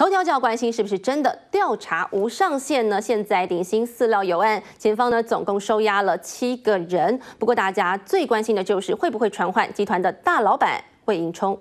头条就要关心是不是真的调查无上限呢？现在鼎新饲料油案，检方呢总共收押了七个人。不过大家最关心的就是会不会传唤集团的大老板魏应冲。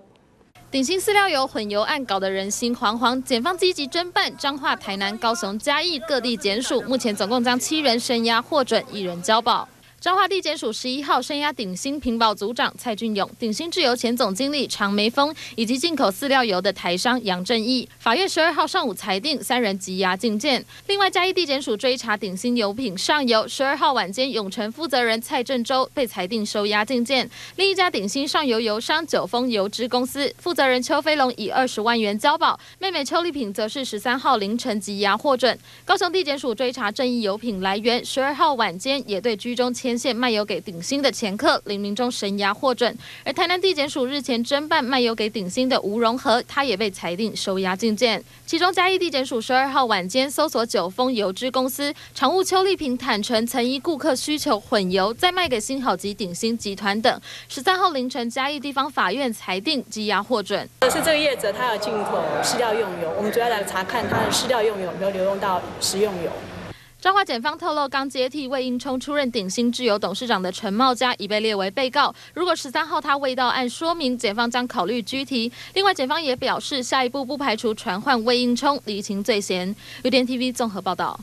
鼎新饲料油混油案搞得人心惶惶，检方积极侦办，彰化、台南、高雄、嘉义各地检署，目前总共将七人声押获准，一人交保。彰化地检署十一号声押鼎新屏保组长蔡俊勇、鼎新制油前总经理常梅峰以及进口饲料油的台商杨正义。法院十二号上午裁定三人羁押禁见。另外，嘉义地检署追查鼎新油品上游，十二号晚间永成负责人蔡正洲被裁定收押禁见。另一家鼎新上游油商九丰油脂公司负责人邱飞龙以二十万元交保，妹妹邱丽萍则是十三号凌晨羁押获准。高雄地检署追查正义油品来源，十二号晚间也对居中签。天线卖油给鼎新的前客林明忠神押获准，而台南地检署日前侦办卖油给鼎新的吴荣和，他也被裁定收押禁见。其中嘉义地检署十二号晚间搜索九丰油脂公司常务邱丽萍坦诚曾依顾客需求混油，再卖给新好及鼎新集团等。十三号凌晨嘉义地方法院裁定羁押获准。可是这个业者他要进口饲料用油，我们主要来查看他的饲料用油有没有流用到食用油。彰化检方透露，刚接替魏应冲出任鼎新制油董事长的陈茂佳已被列为被告。如果十三号他未到案说明，检方将考虑拘提。另外，检方也表示，下一步不排除传唤魏应冲厘清罪嫌。有点 TV 综合报道。